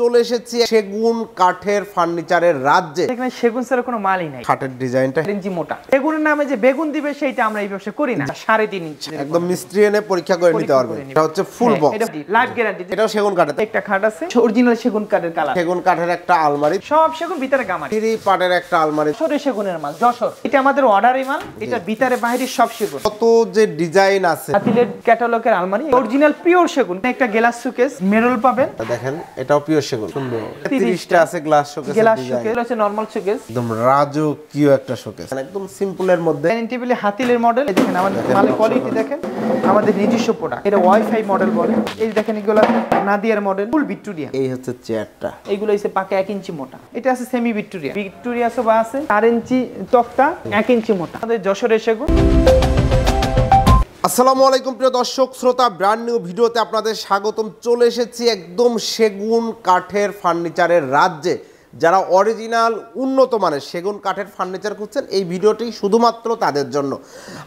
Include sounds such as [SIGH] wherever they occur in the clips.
চলে এসেছি সেগুন কাঠের ফার্নিচারের রাজ্যে। এখানে সেগুন ছাড়া কোনো মালই নাই। খাটের ডিজাইনটা। ইঞ্চি মোটা। বেগুনের নামে যে বেগুন দিবে সেইটা আমরা এই ব্যবসা করি না। সাড়ে তিন ইঞ্চি একদম মিস্ত্রি এনে পরীক্ষা করে নিতে পারবে। এটা হচ্ছে ফুল বক্স এটা লাইফ গ্যারান্টি এটাও সেগুন কাঠের। একটা খাট আছে অরিজিনাল সেগুন কাঠের কালার সেগুন কাঠের একটা আলমারি। সব সেগুন ভিতরে গামারি। থ্রি পাটের একটা আলমারি। যশোরে সেগুনের মাল যশোর। এটা আমাদের অর্ডারের মাল। এটা ভিতরে বাইরে সব সেগুন। কত যে ডিজাইন আছে। হাতিলের ক্যাটালগের আলমারি। অরিজিনাল পিওর সেগুন। একটা গ্লাস সুকেস মেরুল পাবেন। দেখেন এটাও পিওর সেগুন সুন্দর। 30 আছে গ্লাস শোকেস গ্লাস ডিজাইন আছে নরমাল সুকেস একদম রাজকীয় একটা শোকেস। একদম সিম্পলের মধ্যে। ডাইনিং টেবিলে হাতিলের মডেল দেখেন আমাদের মালের কোয়ালিটি দেখেন আমাদের নিজস্ব প্রোডাক্ট এটা ওয়াইফাই মডেল বলে। এই দেখেন এগুলো নাদিয়ার মডেল ফুল ভিক্টোরিয়া এই হচ্ছে চেয়ারটা এইগুলো হচ্ছে পাকা এক ইঞ্চি মোটা। এটা আছে সেমি ভিক্টোরিয়া ভিক্টোরিয়া সোফা আছে চার ইঞ্চি তক্তা এক ইঞ্চি মোটা। আমাদের যশোরের সেগুন। আসসালামু আলাইকুম প্রিয় দর্শক শ্রোতা ব্র্যান্ড নিউ ভিডিওতে আপনাদের স্বাগতম। চলে এসেছি একদম সেগুন কাঠের ফার্নিচারের রাজ্যে। যারা অরিজিনাল উন্নত মানের সেগুন কাঠের ফার্নিচার খুঁজছেন এই ভিডিওটি শুধুমাত্র তাদের জন্য।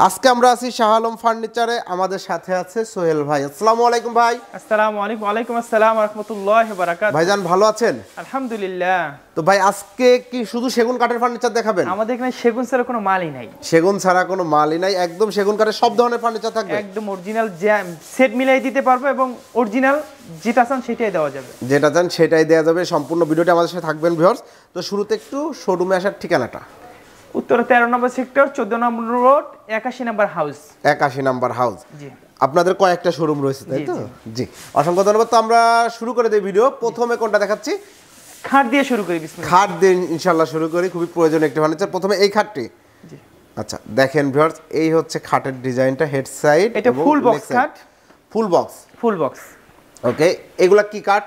আজকে আমরা আছি শাহ আলম ফার্নিচারে আমাদের সাথে আছে সোহেল ভাই। আসসালামু আলাইকুম ভাই। আসসালামু আলাইকুম ওয়ালাইকুম আসসালাম রহমতুল্লাহ বারাকাত ভাইজান ভালো আছেন? আলহামদুলিল্লাহ। তো ভাই আজকে কি শুধু সেগুন কাঠের ফার্নিচার দেখাবেন? আমাদের এখানে সেগুন ছাড়া কোনো মালই নাই। সেগুন ছাড়া কোনো মালই নাই। একদম সেগুন কাঠের সব ধরনের ফার্নিচার থাকবে। একদম অরিজিনাল সেট মিলাই দিতে পারব এবং অরিজিনাল যেটা চান সেটাই দেওয়া যাবে। যেটা চান সেটাই দেওয়া যাবে। সম্পূর্ণ ভিডিওটি আমাদের সাথে থাকবেন ভিউয়ার্স তো শুরুতে একটু শোরুমে আসার ঠিকানাটা। উত্তর তেরো নম্বর সেক্টর চোদ্দ নম্বর রোড একাশি নম্বর হাউস একাশি নাম্বার হাউস জি। আপনাদের কয়েকটা শোরুম রয়েছে তাই তো? জি। অসংখ্য ধন্যবাদ। তো আমরা শুরু করে দিই ভিডিও প্রথমে কোনটা দেখাচ্ছি? খাট দিয়ে শুরু করি খাট দিয়ে ইনশাল্লাহ শুরু করি খুবই প্রয়োজনীয় একটি ফার্নিচার। প্রথমে এই খাটটি। আচ্ছা দেখেন ভিউয়ার্স এই হচ্ছে খাটের ডিজাইনটা হেড সাইড এটা full box খাট। ফুল বক্স। Full box. ওকে এগুলা কি কাঠ?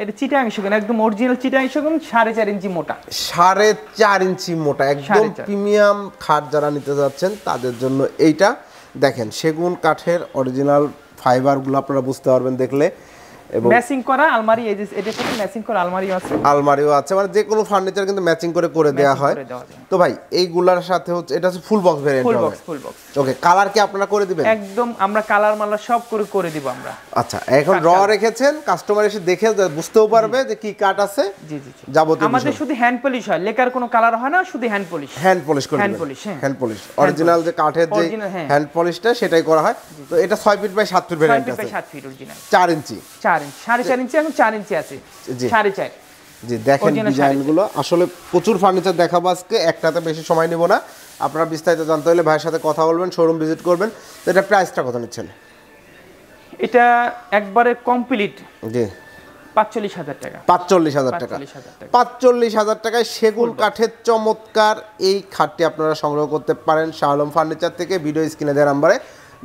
এটা চিটাং সেগুন একদম অরিজিনাল চিটাং সেগুন সাড়ে চার ইঞ্চি মোটা। সাড়ে চার ইঞ্চি মোটা একদম প্রিমিয়াম খাট যারা নিতে যাচ্ছেন তাদের জন্য এইটা। দেখেন সেগুন কাঠের অরিজিনাল ফাইবারগুলো আপনারা বুঝতে পারবেন দেখলে। এবং ম্যাচিং করা আলমারি এই যে এটার সাথে ম্যাচিং করা আলমারি আছে আলমারিও আছে মানে যে কোনো ফার্নিচার কিন্তু ম্যাচিং করে করে দেওয়া হয়। তো ভাই এইগুলার সাথে হচ্ছে এটা হচ্ছে full box variant full box full box okay colour কি আপনারা করে দিবেন? একদম আমরা কালার মালা সব করে করে দিব আমরা। আচ্ছা এখন র রেখেছেন কাস্টমার এসে দেখে বুঝতেও পারবে যে কি কাট আছে জি জি জি। যাবতীয় আমাদের শুধু হ্যান্ড পলিশ হয় লেকার কোনো কালার হয় না শুধু হ্যান্ড পলিশ হ্যান্ড পলিশ করে hand polish hand polish original যে কাঠের যে হ্যান্ড পলিশটা সেটাই করা হয়। তো এটা 6 ফিট বাই 7 ফিট ভেরিয়েন্ট আছে 6 feet by 7 feet original 4 inch. 4 inch 4.5 inch এখন 4 ইঞ্চি আছে। 4.5 যে দেখেন ডিজাইনগুলো। আসলে প্রচুর ফার্নিচার দেখাবো আজকে একটাতে বেশি সময় নেব না। আপনারা বিস্তারিত জানতে হলে ভাইয়ের সাথে কথা বলবেন শোরুম ভিজিট করবেন। তো এটা প্রাইসটা কত নিচ্ছেন? এটা একবারে কমপ্লিট জি। পাঁচচল্লিশ হাজার টাকা। পাঁচচল্লিশ হাজার টাকায় সেগুন কাঠের চমৎকার এই খাটটি আপনারা সংগ্রহ করতে পারেন শাহলম ফার্নিচার থেকে। ভিডিও দেওয়ার নাম্বারে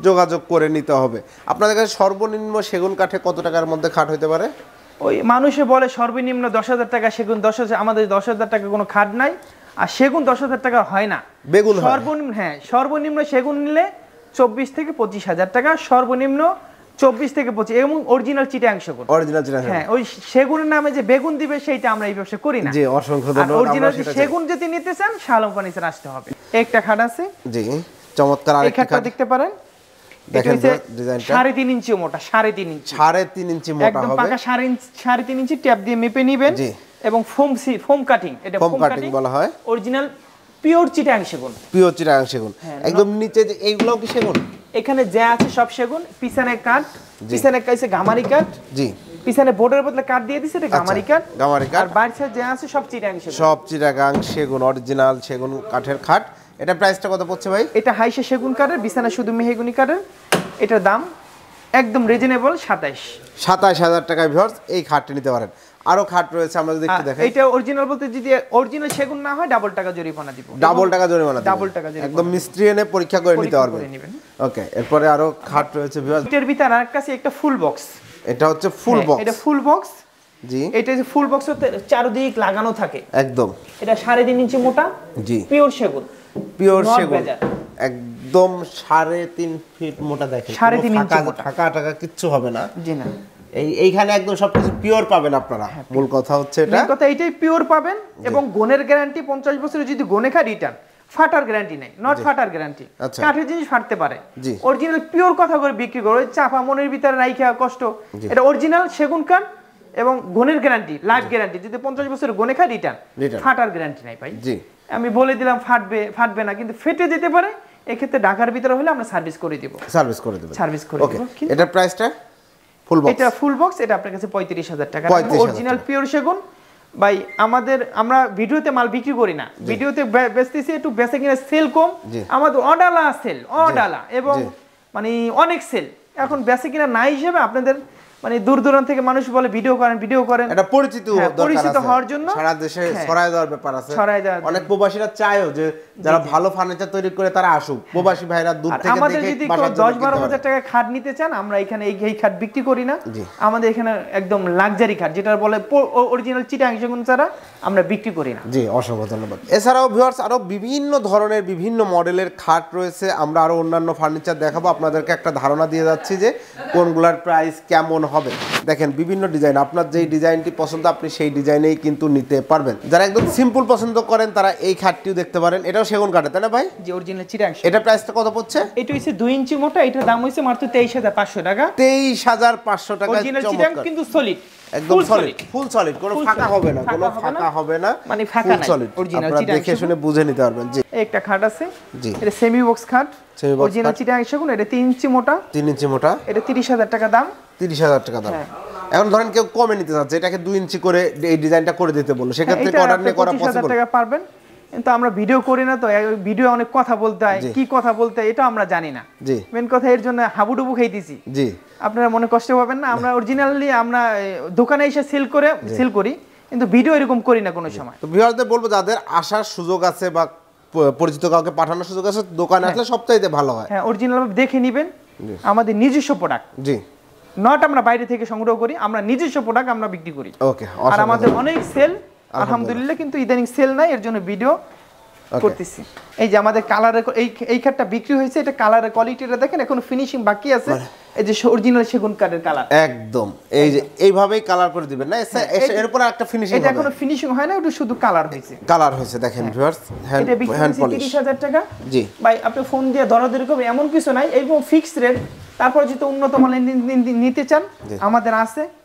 যোগাযোগ করে নিতে হবে। আপনাদের কাছে সর্বনিম্ন সেগুন কাঠে কত টাকার মধ্যে খাট হতে পারে? ওই মানুষে বলে সর্বনিম্ন দশ হাজার টাকা সেগুন দশ হাজার আমাদের দশ হাজার টাকা কোনো খাট নাই আর সেগুন দশ হাজার টাকা হয় না। বেগুন সর্বনিম্ন হ্যাঁ সর্বনিম্ন সেগুন নিলে চব্বিশ থেকে পঁচিশ হাজার টাকা সর্বনিম্ন চব্বিশ থেকে পঁচিশ এবং অরিজিনাল চিটাং সেগুন। অরিজিনাল হ্যাঁ ওই সেগুনের নামে যে বেগুন দিবে সেইটা আমরা এই ব্যবসা করি না। জি অসংখ্য ধন্যবাদ অরিজিনাল সেগুন যদি নিতে চান শালম ফার্নিচার আসতে হবে। একটা খাট আছে। জি চমৎকার আরেকটি খাট। দেখতে পারেন। দেখেন ডিজাইনটা সাড়ে তিন ইঞ্চি মোটা সাড়ে তিন ইঞ্চি। সাড়ে তিন ইঞ্চি মোটা একদম পাকা সাড়ে ইঞ্চি সাড়ে তিন ইঞ্চি ট্যাপ দিয়ে মেপে নিবেন এবং ফোম সি ফোম কাটিং এটা Foam cutting বলা হয়। অরিজিনাল পিওর চিটাং সেগুন। পিওর সেগুন। হ্যাঁ, একদম নিচে যে এইগুলোও কি সেগুন? এখানে যা আছে সব সেগুন পিছনে কাঠ পিছনে কাইছে গামারি কাঠ জি। পিছনে বোর্ডের বদলে কাঠ দিয়ে দিছে এটা গামারি কাঠ আচ্ছা, গামারি কাঠ। আর বাইরে যা আছে সব চিটাং সেগুন। সব চিরাগাং সেগুন অরিজিনাল সেগুন কাঠের খাট। এটা প্রাইসটা কত পড়ছে ভাই? এটা হাইসে সেগুন কাঠের বিছানা শুধু মেহেগুনি কাঠের। এটার দাম একদম রিজনেবল সাতাইশ। সাতাশ হাজার টাকায় ভিউয়ার্স এই খাটটি নিতে পারেন। আরও খাট রয়েছে আমরা যদি একটু দেখাই। এটা অরিজিনাল বলতে যদি অরিজিনাল সেগুন না হয় ডাবল টাকা জরিমানা দিব। ডাবল টাকা জরিমানা ডাবল টাকা জরিমানা। একদম মিস্ত্রি এনে পরীক্ষা করে নিতে পারবেন। ওকে এরপরে আরও খাট রয়েছে ভিউয়ার্স এটার ভিতরে আর কাছে একটা ফুল বক্স এটা হচ্ছে ফুল বক্স এটা ফুল বক্স জি। এটা যে ফুল বক্স চারদিক লাগানো থাকে। একদম। এটা সাড়ে তিন ইঞ্চি মোটা জি। পিওর সেগুন। পিওর সেগুন। একদম সাড়ে তিন ফিট মোটা দেখেন। সাড়ে তিন ফাঁকা-। টাকা কিচ্ছু হবে না। জি না। এই এইখানে একদম সবকিছু পিওর পাবেন আপনারা। মূল কথা হচ্ছে এটা। কথা এটাই পিওর পাবেন এবং গোনের গ্যারান্টি পঞ্চাশ বছরের যদি গোনে খায় রিটার্ন ফাটার গ্যারান্টি নেই। নট ফাটার গ্যারান্টি আচ্ছা। কাঠের জিনিস ফাটতে পারে। অরিজিনাল পিওর কথা করে বিক্রি করে। চাপা মনের ভিতরে রাইখা কষ্ট। এটা অরিজিনাল সেগুন কাঠ এবং গুণের গ্যারান্টি লাইফ গ্যারান্টি যদি পঞ্চাশ বছর গুণে খায় রিটার্ন ফাটার গ্যারান্টি নাই ভাই। জি। আমি বলে দিলাম ফাটবে ফাটবে না কিন্তু ফেটে যেতে পারে এক্ষেত্রে ঢাকার ভিতরে হলে আমরা সার্ভিস করে দিব। সার্ভিস করে দেবেন। সার্ভিস করে দিব এটার প্রাইসটা ফুল বক্স এটা ফুল বক্স এটা আপনার কাছে পঁয়ত্রিশ হাজার টাকা। অরিজিনাল পিওর সেগুন। ভাই আমাদের আমরা ভিডিওতে মাল বিক্রি করি না। ভিডিওতে বেচতেছি একটু বেচে কিনা সেল কম। আমাদের অডালা সেল অডালা এবং মানে অনেক সেল এখন বেচে কিনা নাই হিসেবে আপনাদের মানে দূর দূরান্ত থেকে মানুষ বলে ভিডিও করেন ভিডিও করেন। এটা পরিচিত হ্যাঁ, পরিচিত হওয়ার জন্য সারা দেশে হ্যাঁ। ছড়ায় দেওয়ার ব্যাপার আছে। ছড়ায় দেওয়ার অনেক প্রবাসীরা চায়ও যে যারা ভালো ফার্নিচার তৈরি করে তারা আসুক। প্রবাসী ভাইরা দূর থেকে আমাদের যদি বাসার জন্য দশ কিনতে বারো হাজার টাকা খাট নিতে চান আমরা এখানে এই এই খাট বিক্রি করি না। আমাদের এখানে একদম লাক্সারি খাট যেটা বলে অরিজিনাল চিটাং সেগুন ছাড়া আমরা বিক্রি করি না। জি অসংখ্য ধন্যবাদ। এছাড়াও ভিউয়ার্স আরও বিভিন্ন ধরনের বিভিন্ন মডেলের খাট রয়েছে। আমরা আরও অন্যান্য ফার্নিচার দেখাবো। আপনাদেরকে একটা ধারণা দিয়ে যাচ্ছি যে কোনগুলার প্রাইস কেমন হবে। দেখেন বিভিন্ন ডিজাইন আপনার যেই ডিজাইনটি পছন্দ আপনি সেই ডিজাইনেই কিন্তু নিতে পারবেন। যারা একদম সিম্পল পছন্দ করেন তারা এই খাটটিও দেখতে পারেন। এটাও সেগুন কাঠে তাই না ভাই? যে অরিজিনাল চিটাং এটা প্রাইসটা কত পড়ছে? এটা হচ্ছে দুই ইঞ্চি মোটা এটার দাম হচ্ছে মাত্র তেইশ হাজার পাঁচশো টাকা। তেইশ হাজার পাঁচশো টাকা অরিজিনাল চিটাং কিন্তু সলিড একদম সলিড ফুল সলিড কোনো ফাঁকা হবে না কোনো ফাঁকা হবে না। মানে ফাঁকা নাই। সলিড চিটাং দেখে শুনে বুঝে নিতে পারবেন জি। একটা খাট আছে জি। এটা সেমি বক্স খাট। Semi box অরিজিনাল খাট। চিটাং সেগুন এটা তিন ইঞ্চি মোটা। তিন ইঞ্চি মোটা। এটা তিরিশ হাজার টাকা দাম। তিরিশ হাজার টাকা দাম। হ্যাঁ। এখন ধরেন কেউ কমে নিতে চাচ্ছে এটাকে দুই ইঞ্চি করে এই ডিজাইনটা করে দিতে বলল সেক্ষেত্রে অর্ডার নিয়ে করা পসিবল টাকা পারবেন। কিন্তু আমরা ভিডিও করি না তো ভিডিও অনেক কথা বলতে হয় কি কথা বলতে হয় এটা আমরা জানি না। জি। মেন কথা এর জন্য হাবুডুবু খাইতেছি। জি। আপনারা মনে কষ্ট পাবেন না আমরা অরিজিনালি আমরা দোকানে এসে সেল করে সেল করি কিন্তু ভিডিও এরকম করি না কোনো সময়। তো ভিউয়ারদের বলব যাদের আসার সুযোগ আছে বা পরিচিত কাউকে পাঠানোর সুযোগ আছে দোকানে আসলে সবচাইতে ভালো হয়। হ্যাঁ অরিজিনাল দেখে নেবেন আমাদের নিজস্ব প্রোডাক্ট জি। নট আমরা বাইরে থেকে সংগ্রহ করি আমরা নিজস্ব প্রোডাক্ট আমরা বিক্রি করি। ওকে আর আমাদের অনেক সেল আলহামদুলিল্লাহ। কিন্তু ইদানিং সেল নাই এর জন্য ভিডিও করতেছি। এই যে আমাদের কালারের এই এই খাটটা বিক্রি হয়েছে এটা কালারের কোয়ালিটিটা দেখেন এখন ফিনিশিং বাকি আছে। মানে এই যে অরিজিনাল সেগুন কাঠের কালার একদম। এই যে এইভাবেই কালার করে দিবেন না? এসে- এরপর একটা ফিনিশিং এটা এখনও ফিনিশিং হয় না ওটা শুধু কালার হয়েছে। কালার হয়েছে দেখেন ভিউয়ার্স হ্যান্ড এটা বিক্রি হ্যান্ড হয়েছে পলিশ তিরিশ হাজার টাকা। জি। ভাই আপনি ফোন দিয়ে দরাদরি করবে এমন কিছু নাই। এবং ফিক্সড রেট তারপর যদি উন্নত মানের নিতে চান আমাদের আছে।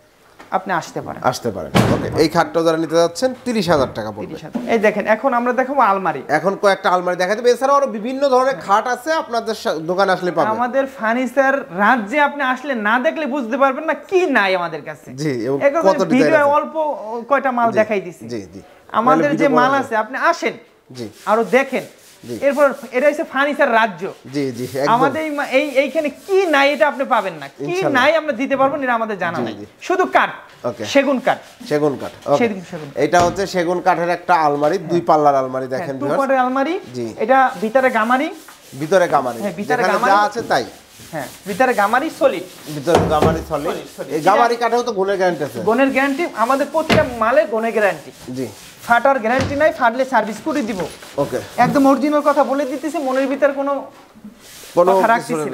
আপনি আসতে পারেন। আসতে পারেন। ওকে এই খাটটা যারা নিতে যাচ্ছেন তিরিশ হাজার টাকা পড়বে। এই দেখেন এখন আমরা দেখাবো আলমারি। এখন কয়েকটা আলমারি দেখা যাবে। এছাড়াও আরও বিভিন্ন ধরনের খাট আছে আপনাদের দোকানে আসলে পাবেন। আমাদের ফার্নিচার রাজ্যে আপনি আসলে না দেখলে বুঝতে পারবেন না কি নাই আমাদের কাছে। জি, এবং কত ভিডিও। অল্প কয়টা মাল দেখাই দিছি। জি জি। আমাদের যে মাল আছে আপনি আসেন। জি। আরও দেখেন। এরপর এটা হচ্ছে ফার্নিচার রাজ্য। জি জি আমাদের এই এইখানে কি নাই এটা আপনি পাবেন না। কি নাই আমরা দিতে পারব না আমাদের জানা নাই। শুধু কাঠ. সেগুন কাঠ। সেগুন কাঠ। এটা হচ্ছে সেগুন কাঠের একটা আলমারি দুই পাল্লার আলমারি দেখেন টু viewers। কোয়ার্টার আলমারি। এটা ভিতরে গামারি। ভিতরে গামারি। হ্যাঁ, ভিতরে গামারি। যা আছে তাই। হ্যাঁ ভিতরে গামারি সলিড ভিতরে গামারি সলিড। এই গামারি কাঠেও তো গুণের গ্যারান্টি আছে। গনের গ্যারান্টি আমাদের প্রতিটা মালে গনের গ্যারান্টি জি। ফাটার গ্যারান্টি নাই ফাটলে সার্ভিস করে দিব। ওকে একদম অরিজিনাল কথা বলে দিতেছি মনের ভিতর কোনো কোনো।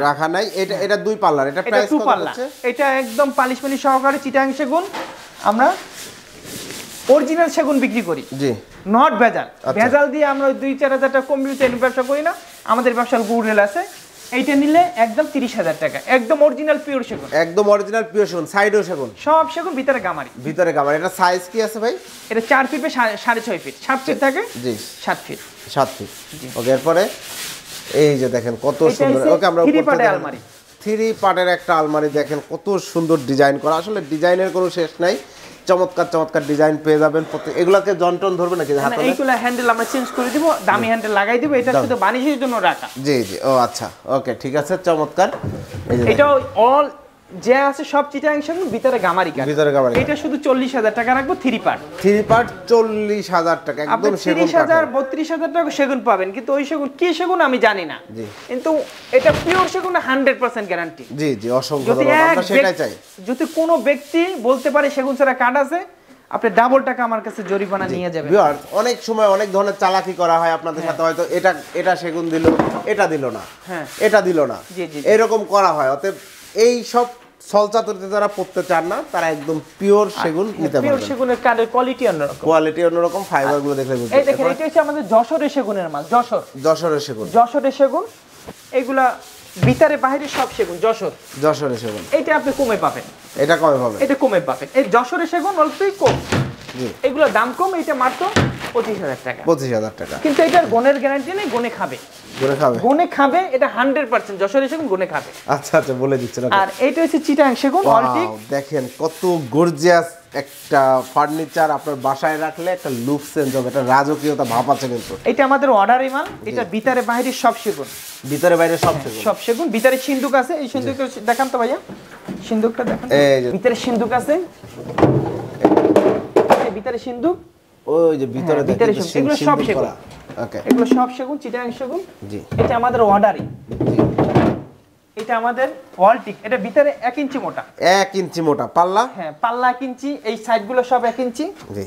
রাখা নাই এটা এটা দুই পাল্লার এটা প্রাইস কত হচ্ছে? এটা একদম পালিশ পালিশ সহকারে চিটাং সেগুন আমরা অরিজিনাল সেগুন বিক্রি করি। জি। নট ভেজাল। আচ্ছা। ভেজাল দিয়ে আমরা দুই চার হাজার টাকা কম্পিউটার ব্যবসা করি না। আমাদের ব্যবসার গুড়েল আছে। এইটা নিলে একদম তিরিশ হাজার টাকা। একদম অরিজিনাল পিওর সেগুন। একদম অরিজিনাল পিওর সেগুন সাইডও সেগুন। সব সেগুন ভিতরে গামারি। ভিতরে গামারি। এটা সাইজ কি আছে ভাই? এটা চার ফিট সাড়ে ছয় ফিট সাত ফিট থাকে জি। সাত ফিট সাত ফিট ওকে এরপরে এই যে দেখেন কত সুন্দর ওকে আমরা আলমারি। থ্রি পার্টের একটা আলমারি দেখেন কত সুন্দর ডিজাইন করা। আসলে ডিজাইনের কোনো শেষ নাই। চমৎকার চমৎকার ডিজাইন পেয়ে যাবেন। এগুলাকে জন্টন ধরবে নাকি হাতে এইগুলা হ্যান্ডেল আমরা চেঞ্জ করে দিব দামি হ্যান্ডেল লাগাই দিব এটা শুধু বানিশের জন্য রাখা। জি জি। ও আচ্ছা। ওকে ঠিক আছে চমৎকার। এটা অল যে আছে সব চিটাং সেগুন ভিতরে গামারি কাঠ ভিতরে গামারি এটা শুধু চল্লিশ হাজার টাকা রাখব থ্রি পার্ট থ্রি পার্ট চল্লিশ হাজার টাকা একদম সেগুন কাঠের। বত্রিশ হাজার টাকা সেগুন পাবেন কিন্তু ওই সেগুন কি সেগুন আমি জানি না। জি। কিন্তু এটা পিওর সেগুন হান্ড্রেড পার্সেন্ট গ্যারান্টি জি জি অসংখ্য আমরা সেটাই চাই। যদি কোনো ব্যক্তি বলতে পারে সেগুন ছাড়া কাঠ আছে আপনি ডাবল টাকা আমার কাছে জরিমানা নিয়ে যাবেন। Viewers, অনেক সময় অনেক ধরনের চালাকি করা হয় আপনাদের সাথে হয়তো এটা এটা সেগুন দিল এটা দিল না। হ্যাঁ। এটা দিল না। জি, জি। এরকম করা হয় অতএব এই সব সলচাতুরিতে যারা পড়তে চান না তারা একদম পিওর সেগুন নিতে পিওর সেগুনের কাঠের কোয়ালিটি অন্যরকম। কোয়ালিটি অন্যরকম ফাইবারগুলো দেখলে বুঝতে এই দেখেন এটা হচ্ছে আমাদের যশোরের সেগুনের মাল যশোর। যশোরের সেগুন। যশোরের সেগুন এগুলা ভিতরে বাইরে সব সেগুন যশোর। যশোরের সেগুন। এটা আপনি কমে পাবেন। এটা কবে পাবেন। এটা কমে পাবেন। এই যশোরের সেগুন অল্পই কম। জি। এগুলোর দাম কম এটা মাত্র পঁচিশ হাজার টাকা। পঁচিশ হাজার টাকা। কিন্তু এটার গনের গ্যারান্টি নেই গনে খাবে। খাবে? গনে খাবে এটা হান্ড্রেড পার্সেন্ট যশোরে সেগুন গনে খাবে। আচ্ছা আচ্ছা বলে দিচ্ছেন আর এটা হচ্ছে চিটাং সেগুন অলটিক দেখেন কত গর্জিয়াস একটা ফার্নিচার আপনার বাসায় রাখলে একটা লুক চেঞ্জ হবে একটা রাজকীয়তা ভাব আছে কিন্তু। এটা আমাদের অর্ডারই মাল এটা ভিতরে বাইরে সব সেগুন। ভিতরে বাইরে সব সব সেগুন ভিতরে সিন্ধুক আছে এই সিন্ধুক দেখান তো ভাইয়া। সিন্ধুকটা দেখান। এই ভিতরে সিন্ধুক আছে। ভিতরে সিন্ধুক। ওই যে ভিতরে হ্যাঁ, ভিতরে এগুলো সব সেগুন। ওকে। এগুলো সব সেগুন চিটাং সেগুন। জি। এটা আমাদের অর্ডারই এটা আমাদের ওয়াল টিক। এটা ভিতরে এক ইঞ্চি মোটা। এক ইঞ্চি মোটা পাল্লা? হ্যাঁ পাল্লা এক ইঞ্চি এই সাইডগুলো সব এক ইঞ্চি। জি।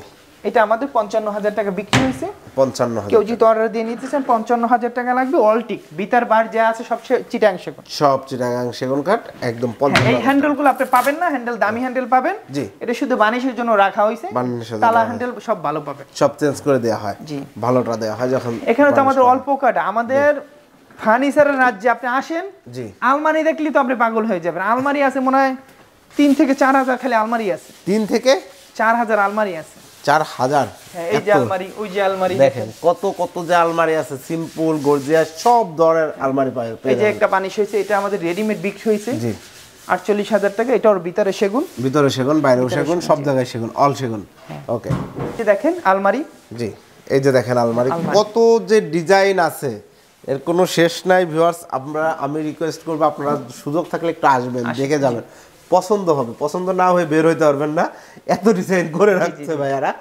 এটা আমাদের পঞ্চান্ন হাজার টাকা বিক্রি হয়েছে। পঞ্চান্ন কেউ যদি অর্ডার দিয়ে নিতে চান পঞ্চান্ন হাজার টাকা লাগবে ওয়ালটিক ভিতর বার যা আছে সব চিটাং সেগুন। সব চিটাগাং সেগুন কাঠ একদম হ্যাঁ, পঞ্চান্ন এই হ্যান্ডেলগুলো আপনি পাবেন না হ্যান্ডেল দামি হ্যান্ডেল পাবেন। জি। এটা শুধু বানিশের জন্য রাখা হয়েছে। বানিশের জন্য তালা হ্যান্ডেল সব ভালো পাবেন। সব চেঞ্জ করে দেওয়া হয়। জি। ভালোটা দেওয়া হয় যখন এখানে তো আমাদের অল্প কাটা আমাদের ফার্নিচারের রাজ্যে আপনি আসেন জি। আলমারি দেখলি তো আপনি পাগল হয়ে যাবেন। আলমারি আছে মনে হয় তিন থেকে চার হাজার খালি আলমারি আছে। তিন থেকে? চার হাজার আলমারি আছে। চার হাজার। হ্যাঁ এই যে আলমারি ওই যে আলমারি। দেখেন কত কত যে আলমারি আছে সিম্পল গর্জিয়াস সব ধরনের আলমারি পায় এই যে একটা হয়েছে এটা আমাদের রেডিমেড বিক্রি হয়েছে। জি। আটচল্লিশ হাজার টাকা এটা ওর ভিতরে সেগুন। ভিতরে সেগুন বাইরেও সেগুন সব জায়গায় সেগুন অল সেগুন। ওকে দেখেন আলমারি। জি এই যে দেখেন আলমারি। কত যে ডিজাইন আছে এর কোনো শেষ নাই ভিউয়ার্স আমরা আমি রিকোয়েস্ট করব আপনারা সুযোগ থাকলে একটু আসবেন দেখে যাবেন। পছন্দ হবে। পছন্দ না হয়ে বের হইতে পারবেন না। এত ডিজাইন করে রাখছে ভাইয়ারা।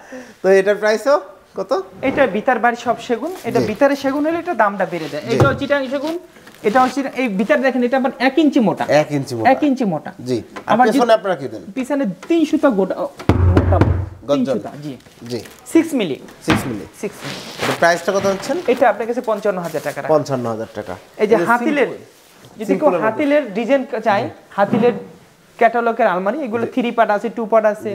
তো এটার প্রাইসও কত? এটা বিতার বাড়ি সব সেগুন। এটা। বিতারে সেগুন হলে এটা দামটা বেড়ে যায়। এটা হচ্ছে চিটাং সেগুন এটা হচ্ছে এই বিতার দেখেন এটা আবার এক ইঞ্চি মোটা। এক ইঞ্চি মোটা। এক ইঞ্চি মোটা। জি। যদি- পেছনে আপনারা কি দেন পিছনে তিন সুতা গোটা মোটা সুতা জি। জি। Six milli six milli six milli এটা প্রাইসটা কত এটা আপনার কাছে পঞ্চান্ন হাজার টাকা রাখা। পঞ্চান্ন হাজার টাকা। এই যে হাতিলের যদি কেউ। হাতিলের ডিজাইন চাই হাতিলের ক্যাটালগের আলমারি এগুলো থ্রি পার্ট আছে টু পার্ট আছে।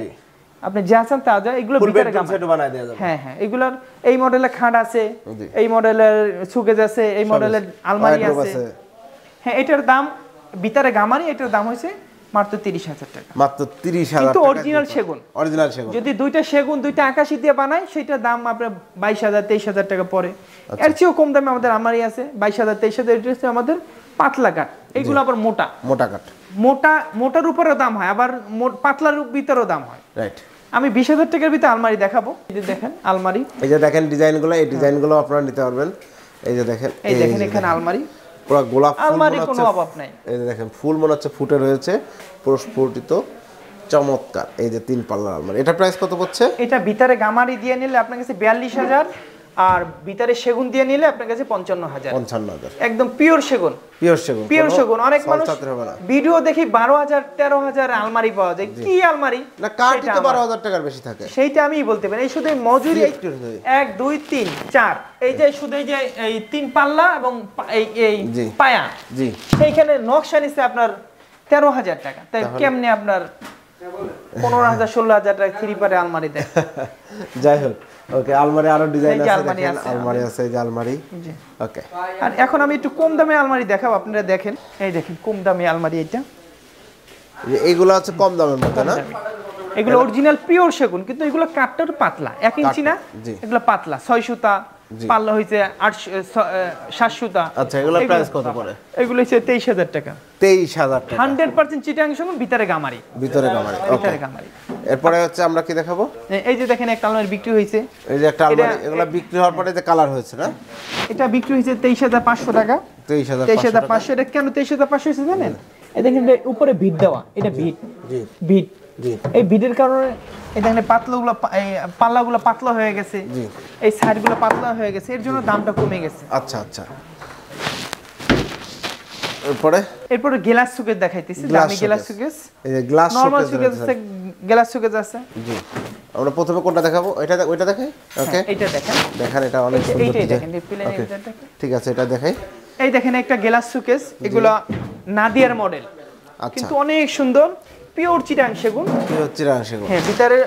আপনি যা চান তা যা এগুলো ভিতরে বানায় দেওয়া যাবে। হ্যাঁ হ্যাঁ এগুলোর এই মডেলের খাট আছে এই মডেলের সুকেজ আছে এই মডেলের আলমারি আছে। হ্যাঁ এটার দাম ভিতরে গামারি এটার দাম হয়েছে মাত্র তিরিশ হাজার টাকা। মাত্র তিরিশ হাজার কিন্তু অরিজিনাল সেগুন। অরিজিনাল সেগুন। যদি দুইটা সেগুন দুইটা আকাশি দিয়ে বানায় সেটার দাম আপনার বাইশ হাজার তেইশ হাজার টাকা পড়ে। এর চেয়েও কম দামে আমাদের আলমারি আছে বাইশ হাজার তেইশ হাজার আমাদের পাতলা কাঠ। এগুলো আবার মোটা। মোটা কাঠ। মোটা মোটার উপরেও দাম হয় আবার পাতলার ভিতরেও দাম হয়। রাইট আমি বিশ হাজার টাকার ভিতরে আলমারি দেখাবো। এই যে দেখেন আলমারি। এই যে দেখেন ডিজাইনগুলো এই ডিজাইনগুলো আপনারা নিতে পারবেন। এই যে দেখেন এই দেখেন এখানে আলমারি। পুরো গোলাপ ফুল আলমারি কোনো অভাব নাই। এই যে দেখেন ফুল মনে হচ্ছে ফুটে রয়েছে প্রস্ফুটিত চমৎকার। এই যে তিন পাল্লার আলমারি। এটা প্রাইস কত পড়ছে? এটা ভিতরে গামারি দিয়ে নিলে আপনার কাছে বিয়াল্লিশ হাজার আর ভিতরে সেগুন দিয়ে নিলে আপনার কাছে পঞ্চান্ন হাজার পঞ্চান্ন হাজার একদম পিওর সেগুন। পিওর সেগুন পিওর সেগুন অনেক মানুষ ভিডিও দেখি বারো হাজার তেরো হাজার আলমারি পাওয়া যায়। কি আলমারি? না কাঠই তো বারো হাজার টাকার বেশি থাকে। সেইটা আমি বলতে পারি। এই শুধু মজুরি। এক দুই তিন চার। এই যে শুধু এই যে এই তিন পাল্লা এবং এই এই পায়া। জি। সেইখানে নকশা নিচ্ছে আপনার তেরো হাজার টাকা। তাই কেমনে আপনার পনেরো হাজার ষোলো হাজার টাকা থ্রি পারে আলমারি দেয়। [LAUGHS] যাই হোক ওকে আলমারি আরও ডিজাইন আছে আলমারি দেখেন আছে। আলমারি আছে এই যে আলমারি। ওকে আর এখন আমি একটু কম দামে আলমারি দেখাবো আপনারা দেখেন। এই দেখেন কম দামি আলমারি এটা। এইগুলো হচ্ছে কম দামের মধ্যে না? এগুলো অরিজিনাল পিওর সেগুন কিন্তু এগুলো কাঠটা পাতলা এক ইঞ্চি না? এগুলো পাতলা ছয় সুতা। পাল্লা হয়েছে আট সাত সুতা। আচ্ছা এগুলোর প্রাইস কত পড়ে? এগুলো হচ্ছে তেইশ হাজার টাকা। তেইশ হাজার হান্ড্রেড পার্সেন্ট চিটাং সেগুন ভিতরে গামারি। ভিতরে ওকে ভিতরে গামারি। এরপরে হচ্ছে আমরা কি দেখাবো? এই যে দেখেন একটা আলমারি বিক্রি হয়েছে। এই যে একটা আলমারি এগুলো বিক্রি হওয়ার পরে যে কালার হয়েছে না? এটা বিক্রি হয়েছে তেইশ হাজার পাঁচশো টাকা। তেইশ হাজার তেইশ হাজার পাঁচশো এটা কেন তেইশ হাজার পাঁচশো হয়েছে জানেন? এই দেখেন উপরে ভিট দেওয়া এটা ভিট জি। এই ভিটের কারণে এই দেখেন পাতলাগুলো পাল্লাগুলো পাতলা হয়ে গেছে। জি। এই সাইডগুলো পাতলা হয়ে গেছে এর জন্য দামটা কমে গেছে। আচ্ছা আচ্ছা। এরপরে? এরপরে গ্লাস সুকেজ দেখাইতেছি দামি গ্লাস। সুকেজ এই যে গ্লাস নরমাল সুকেজ আছে গ্লাস সুকেজ আছে। জি। আমরা প্রথমে কোনটা দেখাবো? এটা ওইটা দেখাই? ওকে। হ্যাঁ, এইটা দেখেন। দেখেন এটা অনেক সুন্দর এইটা দেখেন। ঠিক আছে এটা দেখাই। এই দেখেন একটা গ্লাস সুকেস এগুলা নাদিয়ার মডেল। আচ্ছা। কিন্তু অনেক সুন্দর। পিওর চিটাং সেগুন। হচ্ছে রান সেগুন। হ্যাঁ ভিতরে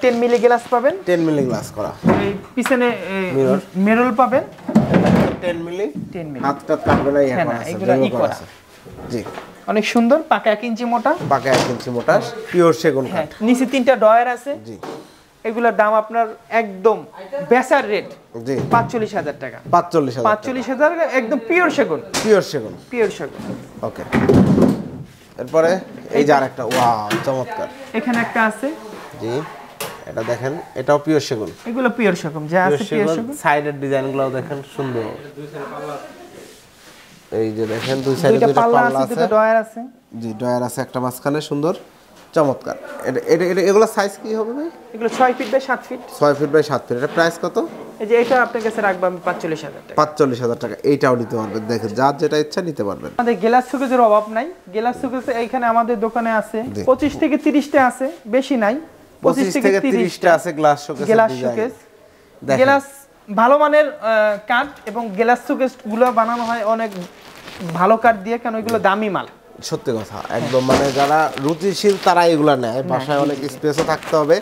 টেন মিলি গ্লাস পাবেন। টেন মিলি গ্লাস করা। এই পিছনে। মেরুল পাবেন। টেন মিলি 10 মিলি হাত টাত কাটবে না ইয়ে হ্যাঁ আছে এগুলো ই করা জি। অনেক সুন্দর পাকা এক ইঞ্চি মোটা। পাকা এক ইঞ্চি মোটা পিওর সেগুন হ্যাঁ কাঠ। নিচে তিনটা ডয়ার আছে। জি। এগুলোর দাম আপনার একদম বেচার রেট। জি। পাঁচচল্লিশ হাজার টাকা। পাঁচচল্লিশ হাজার পাঁচচল্লিশ হাজার একদম পিওর সেগুন। পিওর সেগুন। পিওর সেগুন। ওকে। এরপরে এই যে আরেকটা ওয়াও চমৎকার। এখানে একটা আছে। জি এটা দেখেন এটাও পিওর সেগুন। এগুলো পিওর সেগুন যা আছে পিওর সেগুন সাইডের ডিজাইনগুলো দেখেন সুন্দর। এই যে দেখেন দুই সাইডে দুইটা পাল্লা আছে দুটো ডয়ার আছে। জি ডয়ার আছে একটা মাঝখানে সুন্দর। চমৎকার। এটা এটা এটা- এগুলো সাইজ কি হবে ভাই? এগুলো ছয় ফিট বাই সাত ফিট ছয় ফিট বাই সাত ফিট এটা প্রাইস কত? এই যে এটা আপনার কাছে রাখব আমি পাঁচচল্লিশ হাজার টাকা। পাঁচচল্লিশ হাজার টাকা। এইটাও নিতে পারবেন। দেখেন যার যেটা ইচ্ছা নিতে পারবেন। আমাদের গেলাস সুকেজের অভাব নাই। গেলাস সুকেজ এইখানে আমাদের দোকানে আছে। জি। পঁচিশ থেকে তিরিশটা আছে বেশি নাই। পঁচিশ থেকে তিরিশটা। আছে গ্লাস শোকেস গ্লাস সুকেজ দেখেন। গেলাস ভালো মানের কাঠ এবং গ্লাস সুকেজগুলো বানানো হয় অনেক ভালো কাঠ দিয়ে কেন এগুলো দামি মাল। সত্যি কথা একদম মানে যারা রুচিশীল তারা এগুলা নেয়। বাসায় অনেক স্পেসও থাকতে হবে।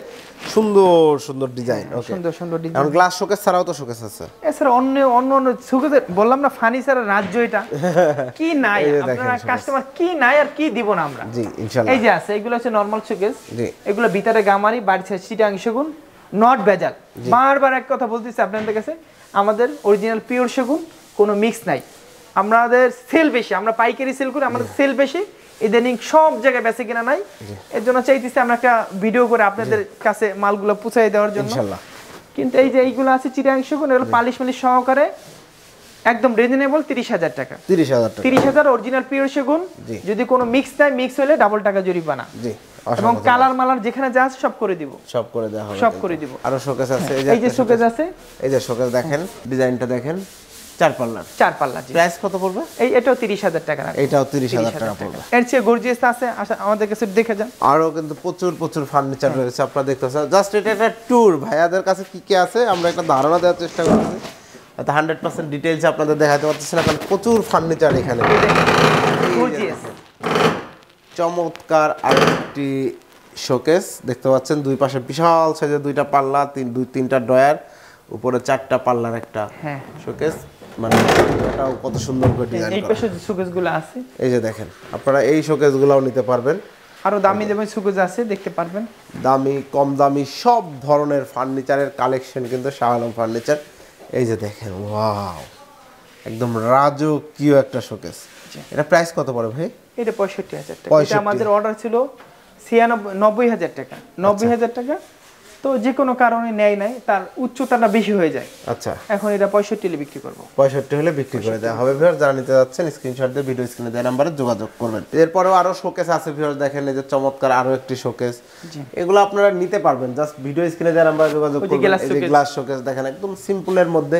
সুন্দর সুন্দর ডিজাইন ওকে সুন্দর সুন্দর ডিজাইন গ্লাস শোকেস ছাড়াও তো শোকেস আছে। এছাড়া অন্য অন্য অন্য সুকেজের বললাম না ফার্নিচারের রাজ্য এটা। [LAUGHS] কি নাই? আপনারা কাস্টমার কি নাই আর কি দিব না আমরা? জি ইনশাল্লাহ। এই যে আছে এগুলো হচ্ছে নর্মাল সুকেজ জি। এগুলো ভিতরে গামারি বাড়ি সেগুন নট ভেজাল বারবার এক কথা বলতেছি আপনাদের কাছে আমাদের অরিজিনাল পিওর সেগুন কোনো মিক্স নাই। আমাদের সেল বেশি আমরা পাইকারি সেল করি আমাদের সেল বেশি ইদানিং সব জায়গায় বেঁচে কিনা নাই। এর জন্য চাইতেছি আমরা একটা ভিডিও করে আপনাদের কাছে মালগুলো পুছাই দেওয়ার জন্য। কিন্তু এই যে এইগুলো আছে চিটাং সেগুন এগুলো পালিশ মালিশ সহকারে একদম রিজনেবল তিরিশ হাজার টাকা। তিরিশ হাজার তিরিশ হাজার অরিজিনাল পিওর সেগুন যদি কোনো মিক্স নাই মিক্স হলে ডাবল টাকা জরিমানা। জি এবং কালার মালার যেখানে যা আছে সব করে দিব। সব করে দেওয়া হবে সব করে দিব। আরও শোকেস আছে এই যে শোকেজ আছে। এই যে শোকেস দেখেন ডিজাইনটা দেখেন। চার পাল্লার। চার পাল্লা প্রাইস কত পড়বে? এই এটাও তিরিশ হাজার টাকা রাখবে। এইটাও 30,000 হাজার টাকা পড়বে। এর চেয়ে গর্জিয়াস আছে আমাদের কাছে দেখে যান। আরও কিন্তু প্রচুর প্রচুর ফার্নিচার রয়েছে আপনারা দেখতে পাচ্ছেন। জাস্ট এটা একটা ট্যুর ভাইয়াদের কাছে কি কি আছে? আমরা একটা ধারণা দেওয়ার চেষ্টা করছি। হয়তো হান্ড্রেড পার্সেন্ট ডিটেলস আপনাদের দেখাতে পারতেছি না কারণ প্রচুর ফার্নিচার এখানে। গর্জিয়াস চমৎকার আরেকটি শোকেস দেখতে পাচ্ছেন দুই পাশে বিশাল সাইজের দুইটা পাল্লা তিন দুই তিনটা ডয়ার উপরে চারটা পাল্লার একটা হ্যাঁ। শোকেস মানে এটাও কত সুন্দর করে ডিজাইন এই পাশে সুকেজগুলো আছে। এই যে দেখেন আপনারা এই শোকেসগুলোও নিতে পারবেন। আরও দামি দামি সুকেজ আছে দেখতে পারবেন। দামি কম দামি সব ধরনের ফার্নিচারের কালেকশন কিন্তু শাহ আলম ফার্নিচার। এই যে দেখেন ওয়াও একদম রাজকীয় একটা শোকেস এটা প্রাইস কত পড়ে ভাই? এটা পঁয়ষট্টি হাজার টাকা। আমাদের অর্ডার ছিল ছিয়ানব্বই নব্বই হাজার টাকা। নব্বই আচ্ছা। হাজার টাকা তো যে কোনো কারণে নেয় নাই তার উচ্চতাটা বেশি হয়ে যায়। আচ্ছা। এখন এটা পঁয়ষট্টি হলে বিক্রি করব। পঁয়ষট্টি হলে বিক্রি করে দেওয়া হবে। ভিউয়ার যারা নিতে যাচ্ছেন স্ক্রিনশট দিয়ে ভিডিও স্ক্রিনে দেওয়া নাম্বারে যোগাযোগ করবেন। এরপরেও আরও শোকেস আছে ভিউয়ার দেখেন এই যে চমৎকার আরও একটি শোকেস এগুলো আপনারা নিতে পারবেন। জাস্ট ভিডিও স্ক্রিনে দেওয়া নাম্বারে যোগাযোগ করবেন। এই যে গ্লাস শোকেস দেখেন একদম সিম্পলের মধ্যে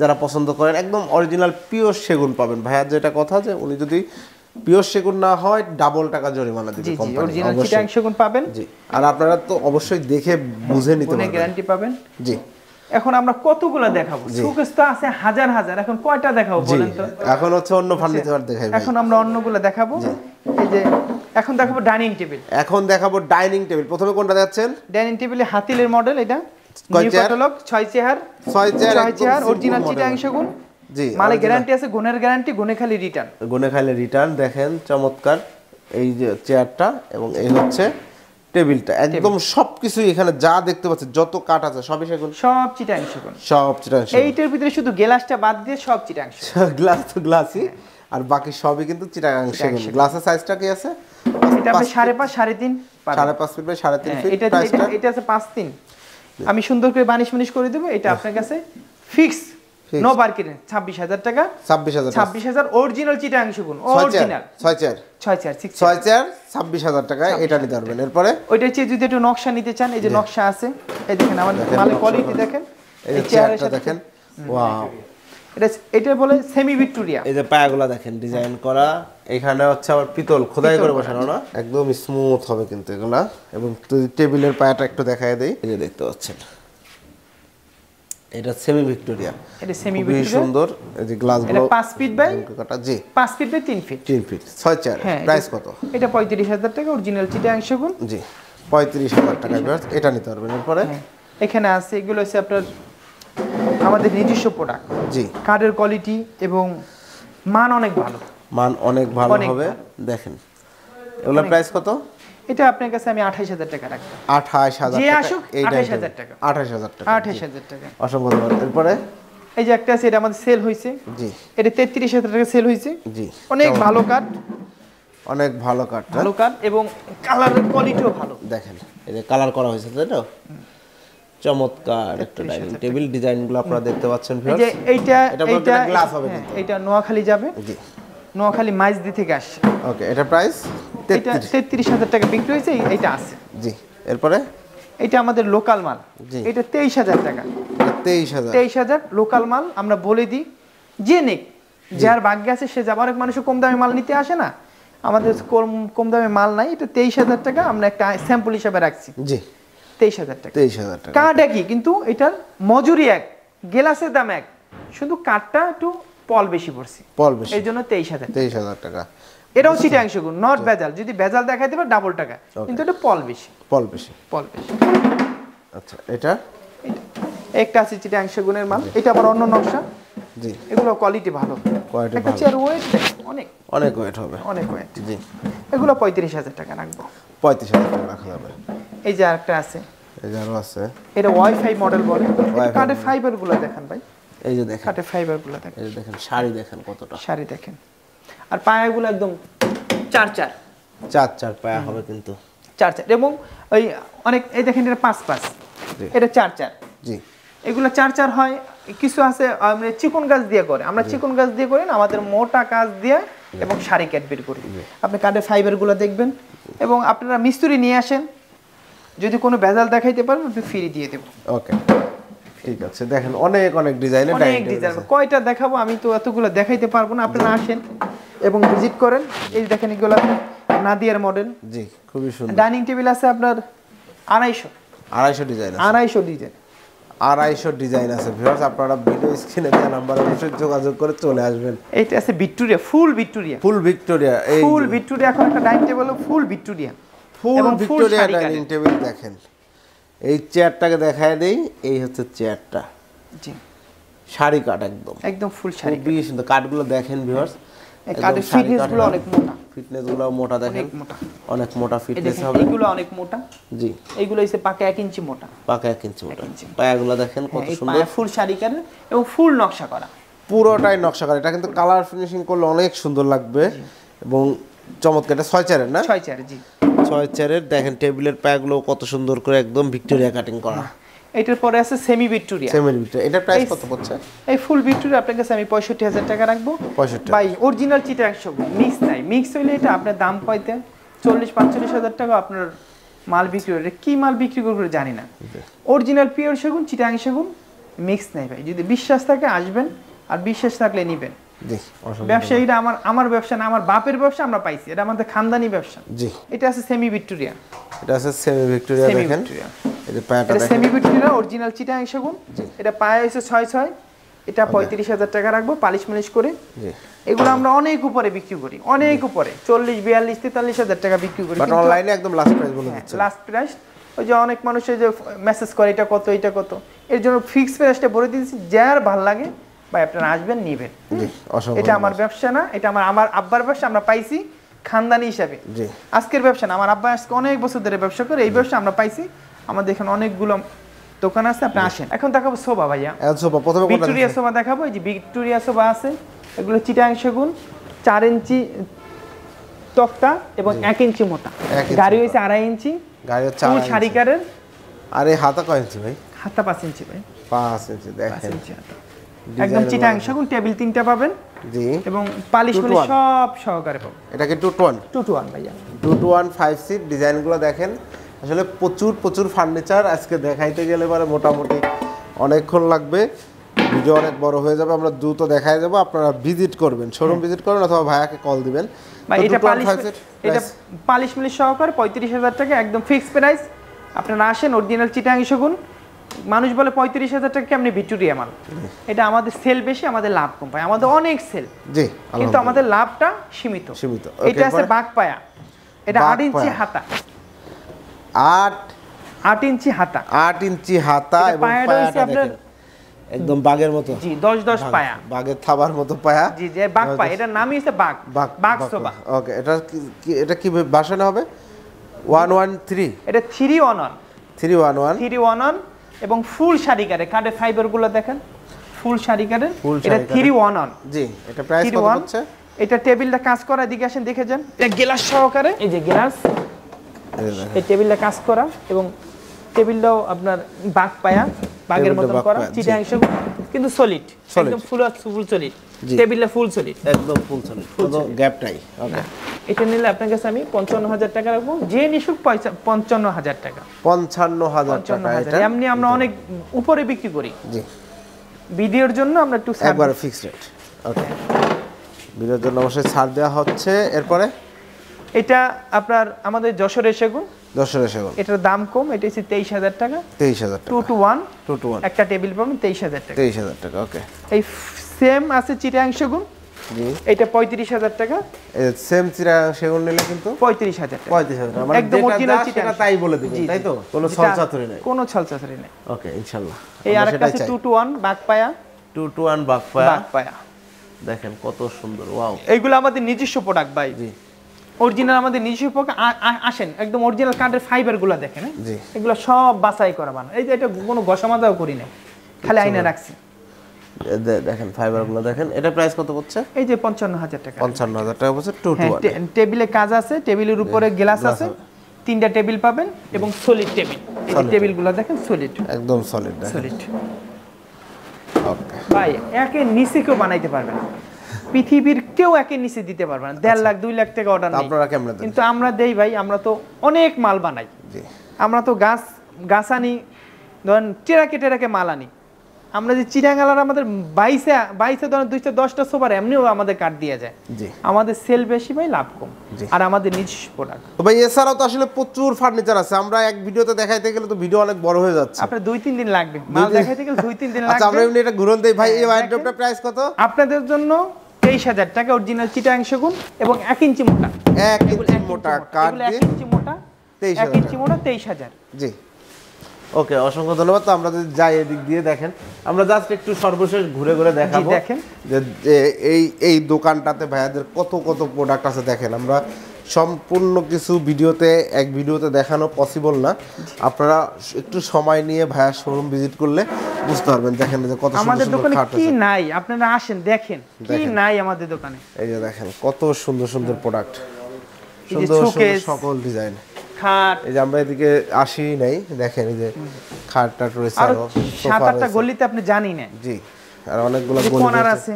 যারা পছন্দ করেন একদম অরিজিনাল পিওর সেগুন পাবেন। ভাইয়ার যেটা কথা যে উনি যদি পিওর সেগুন না হয় ডাবল টাকা জরিমানা দিবে কোম্পানি অরিজিনাল চিটাং সেগুন পাবেন। জি। আর আপনারা তো অবশ্যই দেখে বুঝে নিতে পারবেন। গ্যারান্টি পাবেন। জি। এখন আমরা কতগুলো দেখাবো? সুকেস তো আছে হাজার হাজার। এখন কয়টা দেখাবো বলেন তো? এখন হচ্ছে অন্য ফার্নিচার দেখাই ভাই। এখন আমরা অন্যগুলো দেখাবো। এই যে এখন দেখাবো ডাইনিং টেবিল এখন দেখাবো ডাইনিং টেবিল প্রথমে কোনটা যাচ্ছেন ডাইনিং টেবিলে হাতিলের মডেল এটা। কয় চেয়ার? ক্যাটালগ ছয় চেয়ার ছয় চেয়ার ছয় একদম চেয়ার অরিজিনাল চিটাং সেগুন। জি মালে গ্যারান্টি আছে গুণের গ্যারান্টি গুণে খালি রিটার্ন গুনে খাইলে রিটার্ন দেখেন চমৎকার এই যে চেয়ারটা এবং এই হচ্ছে টেবিলটা একদম সবকিছু এখানে যা দেখতে পাচ্ছেন যত কাঠ আছে সবই সেগুন। সব চিটাং সেগুন। সব চিটাং এইটার ভিতরে শুধু গ্লাসটা বাদ দিয়ে সব চিটাং গ্লাস [LAUGHS] তো গ্লাসই আর বাকি সবই কিন্তু সেগুন। গ্লাসের সাইজটা কি আছে? এটা আপনি সাড়ে পাঁচ সাড়ে তিন সাড়ে পাঁচ ফিট বাই সাড়ে তিন হ্যাঁ, ফিট এটা প্রাইসটা এটা- আছে পাঁচ তিন। আমি সুন্দর করে বানিশ মানিশ করে দেবো এটা আপনার কাছে ফিক্স। নো মার্কেটে ছাব্বিশ হাজার টাকা। ছাব্বিশ হাজার টাকা। ছাব্বিশ হাজার অরিজিনাল চিটাং ছয় অরিজিনাল ছয় চেয়ার ছয় চার ছয় চেয়ার ছাব্বিশ হাজার টাকায় এটা নিতে পারবেন। এরপরে? ওইটার চেয়ে যদি একটু নকশা নিতে চান এই যে নকশা আছে এই দেখেন আমাদের মালের কোয়ালিটি দেখেন। এই চেয়ারটা দেখেন। ওয়াও এটা এটা বলে সেমি ভিক্টোরিয়া এই যে পায়াগুলা দেখেন ডিজাইন করা। এখানে হচ্ছে আবার পিতল খোদাই করে বসানো না? একদম স্মুথ হবে কিন্তু এগুলা। এবং টেবিলের পায়াটা একটু দেখায় দেই। এই যে দেখতে পাচ্ছেন। এটা সেমি ভিক্টোরিয়া এটা সেমি ভিক্টোরিয়া সুন্দর। এই যে গ্লাস এটা গুলো পাঁচ ফিট বাই কাটা জি। পাঁচ ফিট বাই তিন ফিট তিন ফিট ছয় চেয়ার হ্যাঁ প্রাইস কত? এটা পঁয়ত্রিশ হাজার টাকা অরিজিনাল চিটাং সেগুন। জি। পঁয়ত্রিশ হাজার টাকা viewers, এটা নিতে পারবেন এরপরে? হ্যাঁ, এখানে আছে এগুলো হচ্ছে আপনার আমাদের নিজস্ব প্রোডাক্ট জি। কাঠের কোয়ালিটি এবং মান অনেক ভালো। মান অনেক ভালো হবে। দেখেন। এগুলোর প্রাইস কত? এটা আপনার কাছে আমি আঠাইশ হাজার টাকা রাখব। আঠাশ হাজার যে আসুক, এই 28,000 টাকা। আঠাশ হাজার টাকা আঠাইশ হাজার টাকা। অসংখ্য ধন্যবাদ। এরপরে? এই যে একটা আছে এটা আমাদের সেল হয়েছে জি। এটা তেত্রিশ হাজার টাকা সেল হয়েছে জি। অনেক ভালো কাঠ অনেক ভালো কাঠটা ভালো কাঠ এবং কালারের কোয়ালিটিও ভালো। দেখেন এই যে কালার করা হয়েছে তাই তো? চমৎকার একটা ডাইনিং টেবিল ডিজাইনগুলো আপনারা দেখতে পাচ্ছেন এই যে এইটা এটা এইটা প্রত্যেকটা হবে হ্যাঁ, এইটা নোয়াখালী যাবে। জি। নোয়াখালী মাইজদি থেকে আসছে। ওকে এটা প্রাইস? এটা তেত্রিশ। হাজার টাকা বিক্রি হয়েছে এইটা আছে। জি এরপরে? এটা আমাদের লোকাল মাল। এটা তেইশ হাজার টাকা। তেইশ হাজার। তেইশ হাজার লোকাল মাল আমরা বলে দিই যে নেক যার ভাগ্য আছে সে যাবে। অনেক মানুষ কম দামে মাল নিতে আসে না। আমাদের কম কম দামে মাল নাই এটা তেইশ হাজার টাকা আমরা একটা স্যাম্পল হিসাবে রাখছি। জি। তেইশ হাজার টাকা। তেইশ হাজার টাকা। কাঠ একই কিন্তু এটার মজুরি এক গেলাসের দাম এক। শুধু কাঠটা একটু পল বেশি পড়ছে। পল বেশি। এই জন্য তেইশ হাজার তেইশ হাজার টাকা। এটাও চিটাংশ গুণ নট বেজাল। যদি বেজাল দেখাই দেবে ডাবল টাকা। কিন্তু এটা পল বেশি। পল বেশি। পল বেশি। আচ্ছা এটা? একটা আছে চিটাংশ গুণের মাল এটা আবার অন্য নকশা। জি। এগুলো কোয়ালিটি ভালো। Quality একটা। চেয়ার ওয়েট অনেক। অনেক ওয়েট হবে। অনেক ওয়েট জি। এগুলো পঁয়ত্রিশ হাজার টাকা রাখব। পঁয়ত্রিশ হাজার টাকা রাখা যাবে। এই যে আরেকটা আছে। এই যে আরও আছে। এটা ওয়াইফাই মডেল বলে। কাঠের ফাইবারগুলো দেখেন ভাই। এই যে দেখেন। কাঠের ফাইবারগুলো দেখেন। এই যে দেখেন শাড়ি দেখেন কতটা। শাড়ি দেখেন। আর পায়াগুলো একদম চার চার চার চার পায়া হবে কিন্তু। চার চার এবং ওই অনেক এই দেখেন এটা পাঁচ পাঁচ এটা চার চার জি। এগুলো চার চার হয় কিছু আছে আমরা চিকন গাছ দিয়ে করে। আমরা চিকন গাছ দিয়ে করি না আমাদের মোটা কাজ দিয়ে এবং শাড়ি ক্যাট বের করি। আপনি কাঠের ফাইবারগুলো দেখবেন। এবং আপনারা মিস্ত্রি নিয়ে আসেন। যদি কোনো ভেজাল দেখাইতে পারেন আপনি ফ্রি দিয়ে দেবো। ওকে ঠিক আছে দেখেন অনেক অনেক ডিজাইনের অনেক ডিজাইন কয়টা দেখাবো? আমি তো এতগুলো দেখাইতে পারব না আপনারা আসেন এবং ভিজিট করেন। এই দেখেন এগুলো নাদিয়ার মডেল জি খুবই সুন্দর। ডাইনিং টেবিল আছে আপনার আড়াইশো। আড়াইশো ডিজাইন আছে। আড়াইশো ডিজাইন আড়াইশো ডিজাইন আছে ভিউয়ার্স আপনারা ভিডিও স্ক্রিনে দেওয়া নাম্বারে অবশ্যই যোগাযোগ করে চলে আসবেন। এইটা আছে Victoria full Victoria. Full Victoria এই ফুল ভিক্টোরিয়া এখন একটা dining table full Victoria. Full Victoria dining table দেখেন। এই চেয়ারটাকে দেখায় দেই এই হচ্ছে চেয়ারটা জি। শাড়ি কাঠ একদম। একদম ফুল শাড়ি খুবই সুন্দর। কাঠগুলো দেখেন ভিউয়ার্স এই কাঠের ফিটনেসগুলো অনেক মোটা। ফিটনেসগুলো মোটা দেখেন। অনেক মোটা অনেক মোটা ফিটনেস হবে। এইগুলো অনেক মোটা। জি। এইগুলো হচ্ছে পাকা এক ইঞ্চি মোটা। পাকা এক ইঞ্চি মোটা। পায়াগুলো দেখেন কত হ্যাঁ, সুন্দর। পায়ে ফুল শাড়ি কাটের এবং ফুল নকশা করা। পুরোটাই নকশা করা। এটা কিন্তু কালার ফিনিশিং করলে অনেক সুন্দর লাগবে এবং চমৎকার এটা ছয় চারের না? ছয় চার জি। ছয় চারের দেখেন টেবিলের পায়াগুলো কত সুন্দর করে একদম ভিক্টোরিয়া কাটিং করা। এটার পরে আছে সেমি ভিক্টোরিয়া সেমের ভিতরে এটার প্রাইস কত পড়ছে? এই ফুল ভিক্টোরিয়া আপনার কাছে আমি পঁয়ষট্টি হাজার টাকা রাখব। 65 ভাই অরিজিনাল চিটা একশো মিক্স নাই। মিক্স হইলে এটা আপনার দাম পাইতে চল্লিশ পাঁচচল্লিশ হাজার টাকা আপনার মাল বিক্রি করে কি মাল বিক্রি করবে জানি না। অরিজিনাল পিওর সেগুন চিটাং সেগুন মিক্স নাই ভাই। যদি বিশ্বাস থাকে আসবেন। আর বিশ্বাস থাকলে নিবেন। জি অসংখ্য আমার আমার ব্যবসা না আমার বাপের ব্যবসা আমরা পাইছি। এটা আমাদের খানদানি ব্যবসা। জি। এটা আছে সেমি ভিক্টোরিয়া এটা আছে সেমি ভিক্টোরিয়া দেখেন যে পায়াটা দেখেন। সেমি ভিক্টোরিয়া অরিজিনাল চিটাং এটা পায়ে হয়েছে ছয় ছয়। এটা পঁয়ত্রিশ হাজার টাকা রাখব পালিশ মালিশ করে। জি। এগুলো আমরা অনেক উপরে বিক্রি করি অনেক উপরে। চল্লিশ বিয়াল্লিশ তেতাল্লিশ হাজার টাকা বিক্রি করি। বাট অনলাইনে একদম লাস্ট প্রাইস বলে দিচ্ছে লাস্ট প্রাইস ওই যে অনেক মানুষ ওই যে মেসেজ করে এটা কত এটা কত। এর জন্য ফিক্স প্রাইসটা বলে দিয়েছি যার ভালো লাগে ভাই আপনারা আসবেন নিবেন। এটা আমার ব্যবসা না এটা আমার আমার আব্বার ব্যবসা আমরা পাইছি খানদানি হিসাবে। আজকের ব্যবসা না আমার আব্বা আজকে অনেক বছর ধরে ব্যবসা করে এই ব্যবসা আমরা পাইছি। আমাদের এখানে অনেকগুলো দোকান আছে আপনি আসেন। এখন দেখাবো সোভা ভাইয়া। সোফা প্রথমে ভিক্টোরিয়া? সোভা দেখাবো এই যে ভিক্টোরিয়া সোভা আছে এগুলো চিটাং সেগুন চার ইঞ্চি তক্তা এবং এক ইঞ্চি মোটা। গাড়ি হয়েছে আড়াই ইঞ্চি গাড়ি হচ্ছে ফুল আর এই হাতা কয় ইঞ্চি ভাই? হাতা পাঁচ ইঞ্চি ভাই। পাঁচ ইঞ্চি দেখেন। ইঞ্চি হাতা। একদম চিটাং। সেগুন টেবিল তিনটা পাবেন। জি। এবং পালিশ Two to মালিশ one। সব সহকারে পাবেন। এটা কি টু টোয়ান টু টু ওয়ান ভাইয়া। Two two one five seat ডিজাইনগুলো দেখেন। আসলে প্রচুর প্রচুর ফার্নিচার আজকে দেখাইতে গেলে পরে মোটামুটি অনেকক্ষণ লাগবে। ভিডিও অনেক বড় হয়ে যাবে আমরা দ্রুত দেখাই যাব আপনারা ভিজিট করবেন শোরুম ভিজিট করবেন অথবা ভাইয়াকে কল দিবেন। ভাই এটা 221 পালিশ এটা পালিশ মিলিশ সহকারে পঁয়ত্রিশ হাজার টাকা একদম ফিক্সড প্রাইস আপনারা আসেন অরিজিনাল চিটাং সেগুন। মানুষ বলে পঁয়ত্রিশ হাজার টাকা কেমনি ভিক্টোরিয়া মাল? এটা আমাদের সেল বেশি আমাদের লাভ কম পায়। আমাদের অনেক সেল জি কিন্তু আমাদের লাভটা সীমিত। সীমিত। এটা আছে বাঘ পায়া এটা আট ইঞ্চি হাতা। আট আট ইঞ্চি হাতা। আট ইঞ্চি হাতা এবং পায়াটা আপনার একদম বাঘের মতো। জি 10 10 পায়া। বাঘের থাবার মতো পায়া। জি যে বাঘ পায়া। এটার নামই হচ্ছে বাঘ। বাঘ সোবা ওকে এটা কি এটা কি ভাষণ হবে? 113 এটা 311 311 311 এবং ফুল শাড়ি কাটে কাঠের ফাইবারগুলো দেখেন ফুল শাড়ি Full এটা থ্রি ওয়ান ওয়ান জি এটা প্রাইস কত হচ্ছে? এটা টেবিলটা কাজ করা দিকে আসেন দেখে যান। এটা গ্লাস সহকারে। এই যে গ্লাস এই টেবিলটা কাজ করা এবং টেবিলটাও আপনার বাঘ পায়া বাঘের মতন করা চিটা হিসেবে কিন্তু সলিড। একদম ফুল ফুল সলিড। টেবিলটা ফুল সলিড একদম ফুল চলে কোনো গ্যাপ নাই। ওকে এটা নিলে আপনার কাছে আমি পঞ্চান্ন হাজার টাকা রাখব। যে নিশুক পয়সা পঞ্চান্ন হাজার টাকা। পঞ্চান্ন হাজার টাকা এমনি আমরা অনেক উপরে বিক্রি করি। জি। ভিডিওর জন্য আমরা একটু একবারে ফিক্সড রেট ওকে ভিডিওর জন্য অবশ্যই ছাড় দেওয়া হচ্ছে। এরপরে? এটা আপনার আমাদের যশোরের সেগুন। দশের সেগুন। এটার দাম কম এটা হচ্ছে তেইশ হাজার টাকা। তেইশ হাজার two two one two two one একটা টেবিল পাবেন তেইশ হাজার টাকা। তেইশ হাজার টাকা ওকে এই সেম আছে চিটাং সেগুন। এটা পঁয়ত্রিশ হাজার টাকা। সেম চিরা সেগুন নিলে কিন্তু পঁয়ত্রিশ হাজার টাকা। পঁয়ত্রিশ হাজার মানে একদম চিটাং তাই বলে দিবেন তাই তো? কোনো ছলচাতুরি নেই। কোনো ছলচাতুরি নেই। ওকে ইনশাল্লাহ। এই আরেকটা আছে two two one two two বাগপায়া। বাঘ দেখেন কত সুন্দর ওয়াও। এইগুলো আমাদের নিজস্ব প্রোডাক্ট ভাই। জি। অরিজিনাল আমাদের নিজস্ব প্রোডাক্ট আসেন একদম অরিজিনাল কাঠের ফাইবারগুলো দেখেন হ্যাঁ? এগুলো সব বাছাই করা বানানো। এই যে এটা কোনো গসমাদাও করি নাই। খালি আইনা রাখছি। দেখেন ফাইবারগুলো দেখেন। এটা প্রাইস কত পড়ছে? এই যে পঞ্চান্ন হাজার টাকা। পঞ্চান্ন হাজার টাকা পড়ছে টু টু হ্যাঁ টেবিলে কাজ আছে টেবিলের উপরে গ্লাস আছে। তিনটা টেবিল পাবেন এবং সলিড টেবিল। এই টেবিলগুলো দেখেন সলিড একদম সলিড দেখেন। সলিড ওকে ভাই একের নিচে কেউ বানাইতে পারবে না। পৃথিবীর কেউ একের নিচে দিতে পারবে না। দেড় লাখ দুই লাখ টাকা অর্ডার নেই। আপনারা কেমনে দেন? কিন্তু আমরা দেই ভাই আমরা তো অনেক মাল বানাই। জি। আমরা তো গাছ গাছ আনি ধরেন টেরাকে টেরাকে মাল আনি। আমরা যে চিড়াঙ্গালার আমাদের বাইশে বাইশে ধরেন দুইশো দশটা সোফার এমনিও আমাদের কাট দিয়ে যায়। জি। আমাদের সেল বেশি ভাই লাভ কম। আর আমাদের নিজস্ব প্রোডাক্ট তো ভাই এছাড়াও তো আসলে প্রচুর ফার্নিচার আছে। আমরা এক ভিডিওতে দেখাইতে গেলে তো ভিডিও অনেক বড় হয়ে যাচ্ছে। আপনার দুই তিন দিন লাগবে। মাল দেখাইতে গেলে দুই তিন দিন লাগবে আচ্ছা আমরা এমনি এটা ঘুরন দেই। ভাই এই হ্যাঁ, প্রাইস কত? আপনাদের জন্য তেইশ হাজার টাকা অরিজিনাল চিটাং সেগুন এবং এক ইঞ্চি মোটা। এক ইঞ্চি মোটা ইঞ্চি কাঠ এক ইঞ্চি মোটা। 23,000 এক ইঞ্চি মোটা তেইশ হাজার। জি। ওকে অসংখ্য ধন্যবাদ। তো আমরা যদি যাই এদিক দিয়ে দেখেন আমরা জাস্ট একটু সর্বশেষ ঘুরে ঘুরে দেখাবো দেখেন। যে এই এই দোকানটাতে ভাইয়াদের কত কত প্রোডাক্ট আছে দেখেন। আমরা সম্পূর্ণ কিছু ভিডিওতে এক ভিডিওতে দেখানো পসিবল না। আপনারা একটু সময় নিয়ে ভাইয়ার শোরুম ভিজিট করলে বুঝতে পারবেন দেখেন যে কত আমাদের দোকানে কি নাই? আপনারা আসেন দেখেন কি। নাই আমাদের দোকানে? এই যে দেখেন কত সুন্দর সুন্দর প্রোডাক্ট সুন্দর সুন্দর সকল ডিজাইন খাট এই যে আমরা এদিকে আসি নাই দেখেন এই যে খাট টাট রয়েছে আরও সাত আটটা গলিতে আপনি জানি না জি আর অনেকগুলো এই গলি corner আছে।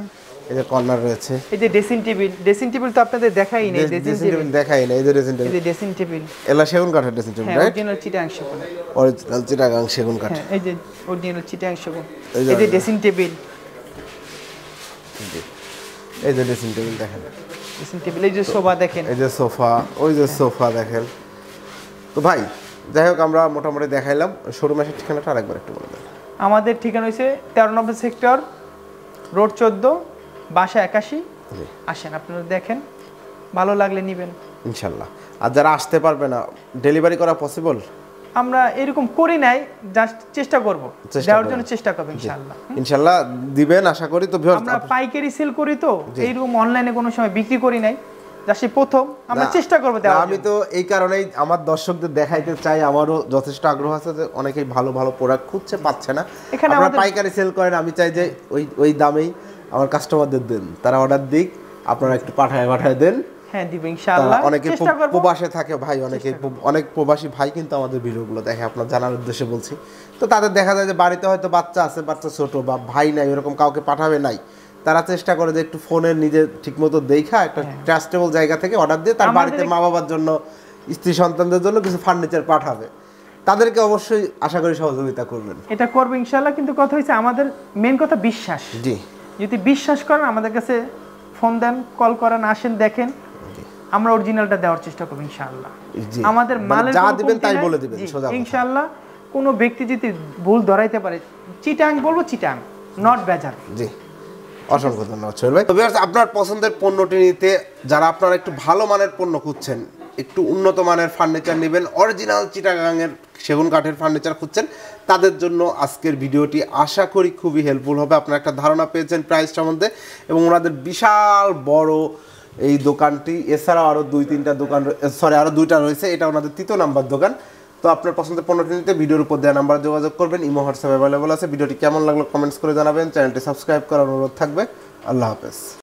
এই যে কর্নার রয়েছে এই যে ড্রেসিং টেবিল ড্রেসিং টেবিল তো আপনাদের দেখাই নেই ড্রেসিং টেবিল দেখাই না এই যে ড্রেসিং এই টেবিল যে ড্রেসিং টেবিল এলা সেগুন কাঠের ড্রেসিং টেবিল হ্যাঁ রাইট অরিজিনাল চিটাং সেগুন অরিজিনাল চিটাগাং সেগুন কাঠ হ্যাঁ এই যে অরিজিনাল চিটাং সেগুন এই যে এই ড্রেসিং টেবিল এই যে ড্রেসিং টেবিল দেখেন ড্রেসিং টেবিল এই যে সোফা দেখেন এই যে সোফা ওই যে সোফা দেখেন তো ভাই যাই হোক আমরা মোটামুটি দেখাইলাম। শোরুমের ঠিকানাটা আরেকবার একটু বলে দেন। আমাদের ঠিকানা হয়েছে তেরো নম্বর সেক্টর রোড চোদ্দ বাসা একাশি। আসেন আপনারা দেখেন। ভালো লাগলে নেবেন। ইনশাল্লাহ। আর যারা আসতে পারবে না ডেলিভারি করা পসিবল আমরা এরকম করি নাই জাস্ট চেষ্টা করব। দেওয়ার জন্য চেষ্টা করব ইনশাআল্লাহ ইনশাল্লাহ। দিবেন আশা করি। তো আমরা পাইকারি সেল করি তো এইরকম অনলাইনে কোনো সময় বিক্রি করি নাই। জাস্ট প্রথম আমরা চেষ্টা করব আমি তো এই কারণেই আমার দর্শকদের দেখাইতে চাই আমারও যথেষ্ট আগ্রহ আছে যে অনেকেই ভালো ভালো প্রোডাক্ট খুঁজছে পাচ্ছে না। এখানে আমাদের- পাইকারি সেল করেন আমি চাই যে ওই ওই দামেই আমার কাস্টমারদের দেন। তারা অর্ডার দিক আপনারা একটু পাঠায় পাঠায় দেন। হ্যাঁ দিব ইনশাআল্লাহ। অনেকে প্রবাসে থাকে ভাই অনেকে অনেক প্রবাসী ভাই কিন্তু আমাদের ভিডিওগুলো দেখে আপনার জানার উদ্দেশ্যে বলছি। তো তাদের দেখা যায় যে বাড়িতে হয়তো বাচ্চা আছে বাচ্চা ছোট বা ভাই নাই এরকম কাউকে পাঠাবে নাই। তারা চেষ্টা করে যে একটু ফোনে নিজে ঠিকমতো দেখা একটা ট্রাস্টেবল জায়গা থেকে অর্ডার দিয়ে তার হ্যাঁ। বাড়িতে মা বাবার জন্য স্ত্রী সন্তানদের জন্য কিছু ফার্নিচার পাঠাবে। তাদেরকে অবশ্যই আশা করি সহযোগিতা করবেন। এটা করব ইনশাআল্লাহ কিন্তু কথা হয়েছে আমাদের মেন কথা বিশ্বাস। জি। যদি বিশ্বাস করেন আমাদের কাছে ফোন দেন কল করেন আসেন দেখেন আমরা অরিজিনালটা দেওয়ার চেষ্টা করব ইনশাআল্লাহ। আমাদের মানে মালের যা দিবেন তাই বলে দিবেন সোজা। ইনশাআল্লাহ কোনো ব্যক্তি যদি ভুল ধরাইতে পারে চিটাং বলব চিটাং নট বেজার। জি। অসংখ্য ধন্যবাদ, সোহেল ভাই। তবে আপনার পছন্দের পণ্যটি নিতে যারা আপনারা একটু ভালো মানের পণ্য খুঁজছেন, একটু উন্নত মানের ফার্নিচার নেবেন অরিজিনাল চিটাগাংয়ের সেগুন কাঠের ফার্নিচার খুঁজছেন, তাদের জন্য আজকের ভিডিওটি আশা করি খুবই হেল্পফুল হবে। আপনারা একটা ধারণা পেয়েছেন প্রাইস সম্বন্ধে, এবং ওনাদের বিশাল বড় এই দোকানটি, এছাড়াও আরও দুই তিনটা দোকান সরি আরও দুইটা রয়েছে। এটা ওনাদের তৃতীয় নাম্বার দোকান। তো আপনার পছন্দের পণ্যটি নিতে ভিডিওর উপর দেওয়া নাম্বার যোগাযোগ করবেন, ইমো, হোয়াটসঅ্যাপ অ্যাভেলেবল আছে। ভিডিওটি কেমন লাগল কমেন্টস করে জানাবেন। চ্যানেলটি সাবস্ক্রাইব করার অনুরোধ থাকবে। আল্লাহ হাফেজ।